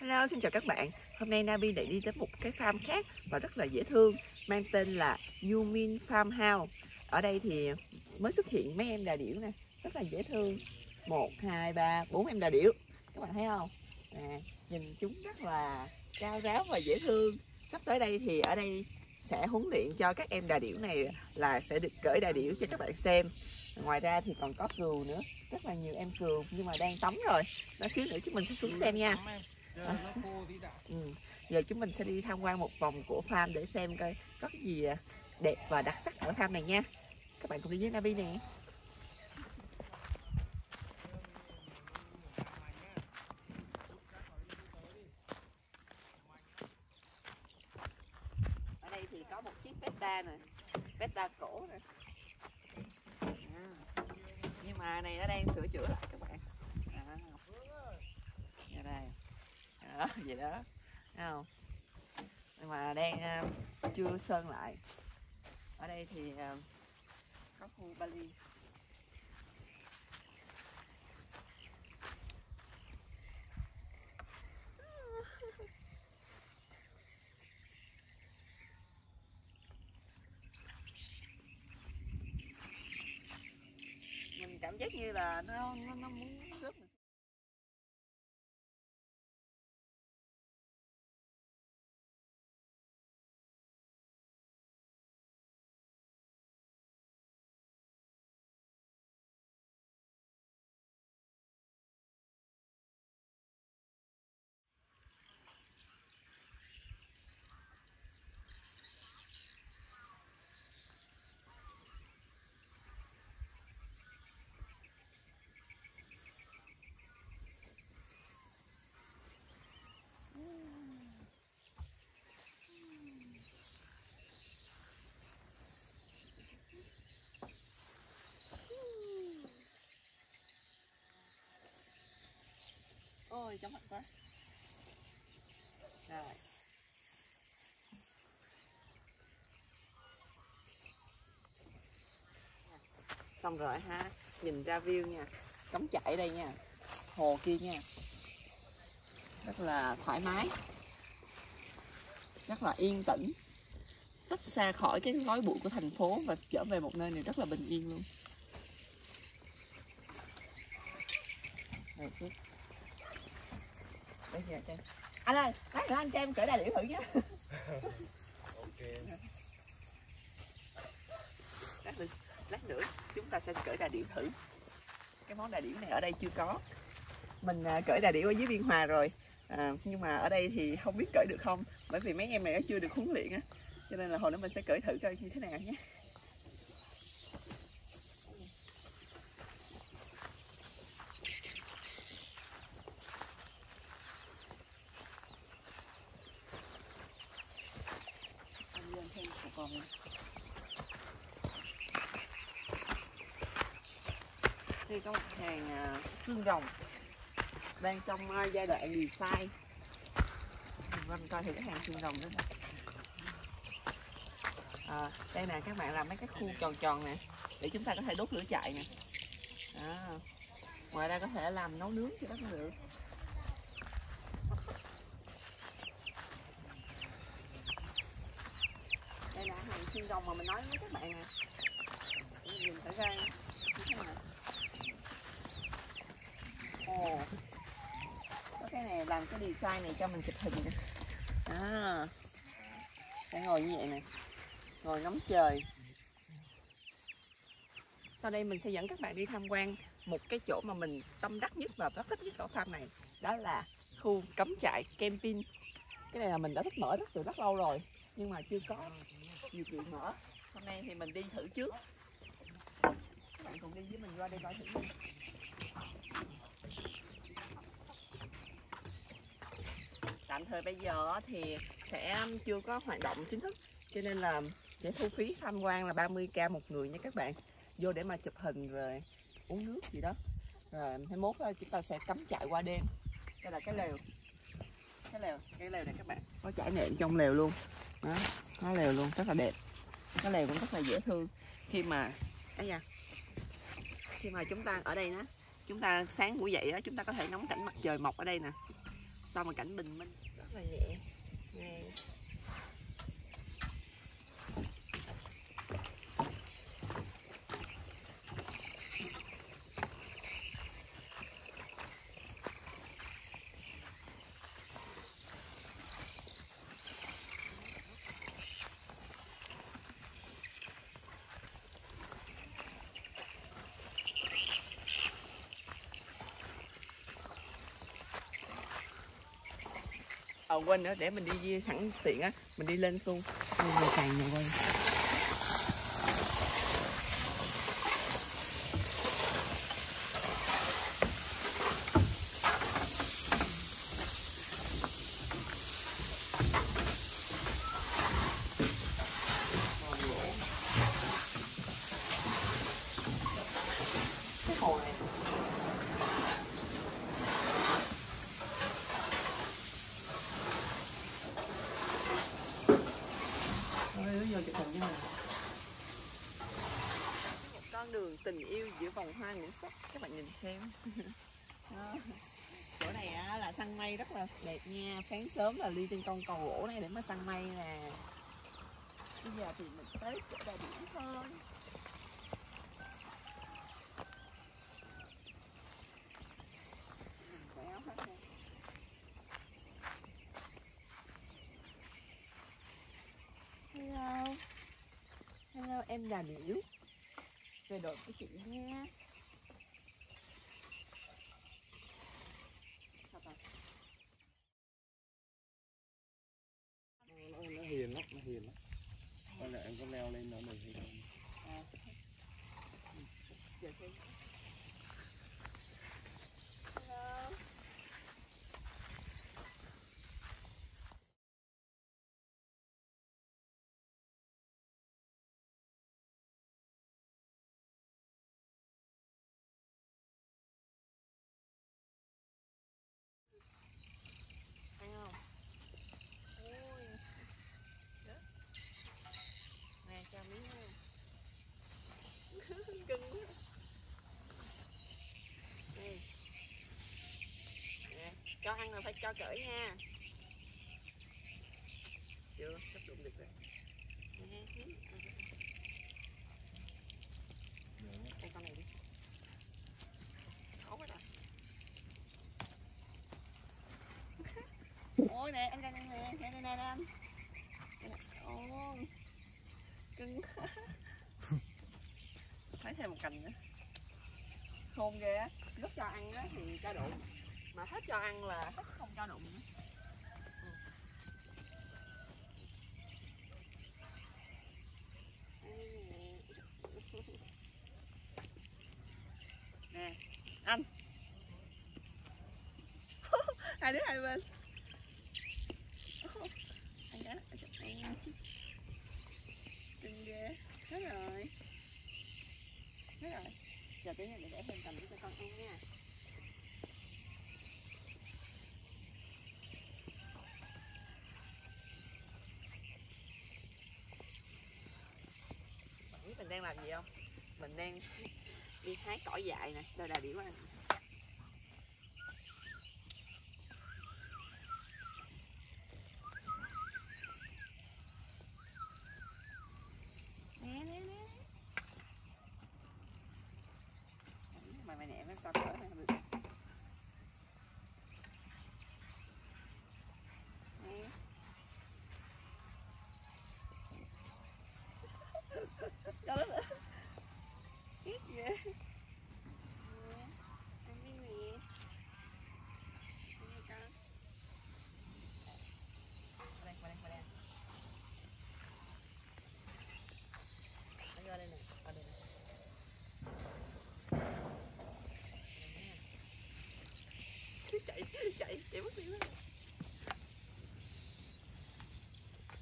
Hello, xin chào các bạn. Hôm nay Nabi lại đi tới một cái farm khác và rất là dễ thương, mang tên là Yumin Farmhouse. Ở đây thì mới xuất hiện mấy em đà điểu nè, rất là dễ thương. Một, hai, ba, bốn em đà điểu. Các bạn thấy không? À, nhìn chúng rất là cao ráo và dễ thương. Sắp tới đây thì ở đây sẽ huấn luyện cho các em đà điểu này là sẽ được cởi đà điểu cho các bạn xem. Ngoài ra thì còn có cừu nữa, rất là nhiều em cừu nhưng mà đang tắm rồi. Nó xíu nữa chúng mình sẽ xuống xem nha. À. Ừ. Giờ chúng mình sẽ đi tham quan một vòng của farm để xem coi có cái gì đẹp và đặc sắc ở farm này nha. Các bạn cùng đi với Navi nè. Ở đây thì có một chiếc Vesta nè, Vesta cổ nè. À. Nhưng mà này nó đang sửa chữa lại các bạn. À. Đây đó vậy đó. Thấy không? Nhưng mà đang uh, chưa sơn lại. Ở đây thì uh, có khu Bali. Mình cảm giác như là nó nó, nó muốn rớt mình hơi chóng mặt quá rồi. Xong rồi ha, nhìn ra view nha. Cắm chạy đây nha, hồ kia nha. Rất là thoải mái. Rất là yên tĩnh. Tách xa khỏi cái gói bụi của thành phố và trở về một nơi này rất là bình yên luôn Rồi, Bây giờ cho anh ơi lát nữa anh cho em cởi đà điểu thử nhé. Lát, nữa, lát nữa chúng ta sẽ cởi đà điểu thử. Cái món đà điểu này ở đây chưa có. Mình à, cởi đà điểu ở dưới biên hòa rồi. À, nhưng mà ở đây thì không biết cởi được không? Bởi vì mấy em này chưa được huấn luyện á. Cho nên là hồi nữa mình sẽ cởi thử coi như thế nào nhé còn đây có một hàng trồng đang trong ờ, giai đoạn design vâng, mình coi thử cái hàng xương rồng đó nè. À, đây nè các bạn làm mấy cái khu tròn tròn nè để chúng ta có thể đốt lửa chạy nè. À, ngoài ra có thể làm nấu nướng cho các cũng được đây là hàng xương rồng mà mình nói với các bạn nè nhìn thử ra như thế nào ồ có cái này làm cái design này cho mình chụp hình nè à sẽ ngồi như vậy nè. Ngồi ngắm trời. Sau đây mình sẽ dẫn các bạn đi tham quan một cái chỗ mà mình tâm đắc nhất và rất thích nhất ở farm này. Đó là khu cắm trại camping. Cái này là mình đã thích mở rất từ rất lâu rồi nhưng mà chưa có nhiều chuyện mở. Hôm nay thì mình đi thử trước. Các bạn cùng đi với mình qua đây coi thử đi. Tạm thời bây giờ thì sẽ um, chưa có hoạt động chính thức. Cho nên là sẽ thu phí tham quan là 30k một người nha các bạn. Vô để mà chụp hình rồi uống nước gì đó. Rồi, mai mốt ờ, chúng ta sẽ cắm trại qua đêm. Đây là cái lều. Cái lều cái lều này các bạn. Có trải nệm trong lều luôn. Đó nó lều luôn, rất là đẹp. Cái lều cũng rất là dễ thương. Khi mà, ấy da. Khi mà chúng ta ở đây đó chúng ta sáng buổi dậy đó chúng ta có thể ngắm cảnh mặt trời mọc ở đây nè sao mà cảnh bình minh. Rất là nhẹ nè Ờ quên nữa, để mình đi sẵn tiện á, Mình đi lên luôn. Mình càng nhiều quên. Vô chụp hình với mình một con đường tình yêu giữa vòng hoa ngũ sắc các bạn nhìn xem. Chỗ này á, là săn mây rất là đẹp nha. Sáng sớm là đi trên con cầu gỗ này để mà săn mây nè. Bây giờ thì mình tới chỗ bờ biển thôi Mình quẹo hết nè. Hello Hello em là Liễu Về đội với chị nha Sao ta? nó, nó, nó hiền lắm, nó hiền lắm Hay là em có leo lên nó được hay không? À. Giờ xem. Hello. Thấy không? Ôi. Chết. Nè, cho miếng nha cưng quá Đây. Nè, cho ăn là phải cho cởi nha. Chưa sắp đụng được rồi. Đây con này đi. Quá rồi ôi nè anh coi nè nè nè nè nè nè anh. Nè, nè. ôi cưng quá. Thấy thêm một cành nữa. Khôn ghê á. Lúc cho ăn á thì cho đụng mà hết cho ăn là hết không cho đụng nữa Ừ. nè, anh hai đứa hai bên anh cá anh ghê hết rồi Hết rồi. Giờ tới nhà để để thêm cầm cho con ăn nha. Mình đang làm gì không? Mình đang đi hái cỏ dại nè, đây là điểu ăn. Nè nè nè. mày mày nè tao cỡ này được nè cho nó nữa tiếc ghê nè ăn đi nè ăn đi con qua đây qua đây qua đây Anh vô đây nè qua đây nè chạy chạy chạy mất tiêu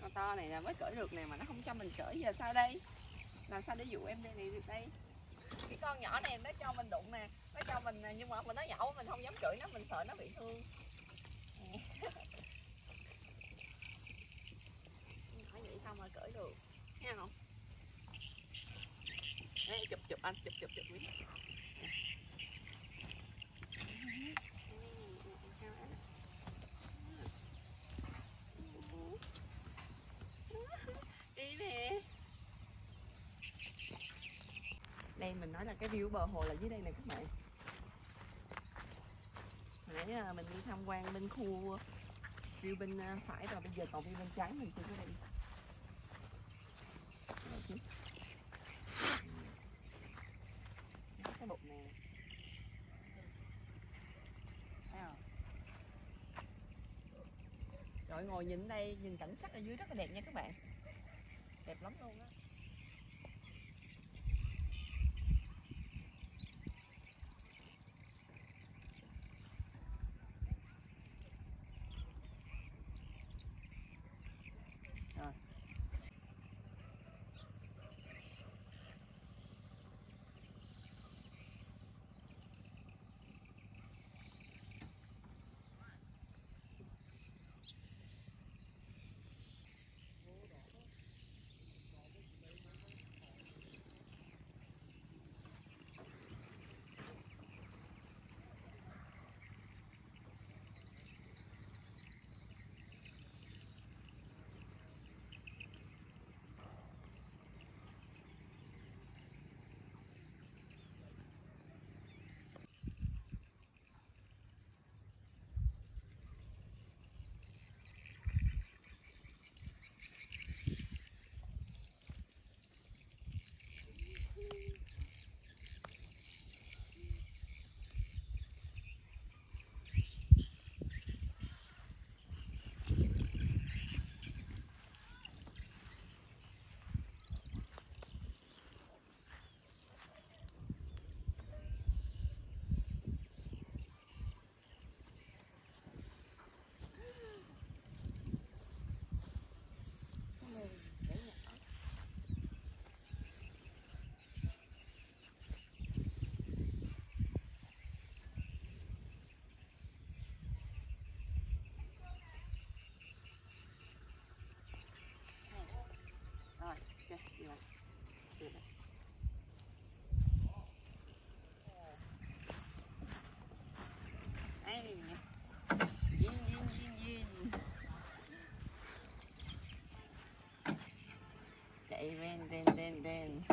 con to này là mới cởi được này mà nó không cho mình cởi giờ sao đây? Làm sao để dụ em đây này được đây? Cái con nhỏ này nó cho mình đụng nè nó cho mình nhưng mà mình nó nhậu mình không dám cởi nó mình sợ nó bị thương. Nhỏ vậy sao mà cởi được? Nghe không? Đấy, chụp chụp anh chụp chụp chụp mình nói là cái view bờ hồ là dưới đây này các bạn. Hồi nãy à, mình đi tham quan bên khu view bên à, phải rồi, bây giờ còn view bên trái mình chưa có đi. Đây cái bụng nè. Rồi ngồi nhìn đây, nhìn cảnh sắc ở dưới rất là đẹp nha các bạn. Đẹp lắm luôn á. den, den, den, den.